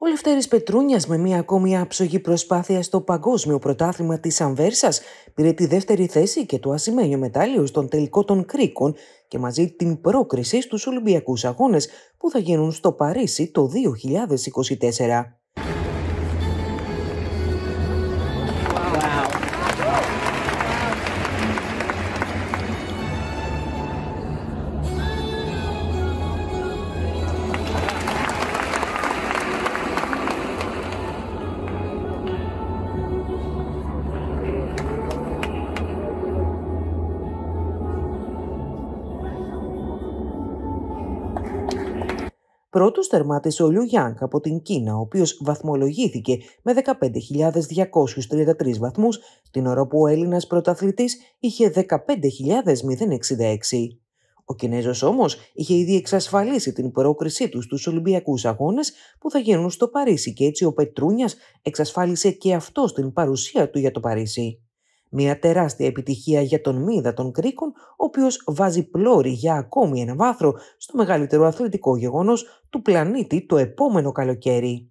Ο Λευτέρης Πετρούνιας με μια ακόμη άψογη προσπάθεια στο παγκόσμιο πρωτάθλημα της Αμβέρσας πήρε τη δεύτερη θέση και το ασημένιο μετάλλιο στον τελικό των Κρίκων και μαζί την πρόκριση στους Ολυμπιακούς Αγώνες που θα γίνουν στο Παρίσι το 2024. Πρώτος τερμάτισε ο Λιου Γιάνγκ από την Κίνα, ο οποίος βαθμολογήθηκε με 15.233 βαθμούς, την ώρα που ο Έλληνας πρωταθλητής είχε 15.066. Ο Κινέζος όμως είχε ήδη εξασφαλίσει την πρόκρισή του στους Ολυμπιακούς Αγώνες που θα γίνουν στο Παρίσι και έτσι ο Πετρούνιας εξασφάλισε και αυτό την παρουσία του για το Παρίσι. Μια τεράστια επιτυχία για τον Μίδα των Κρίκων, ο οποίος βάζει πλώρη για ακόμη ένα βάθρο στο μεγαλύτερο αθλητικό γεγονός του πλανήτη το επόμενο καλοκαίρι.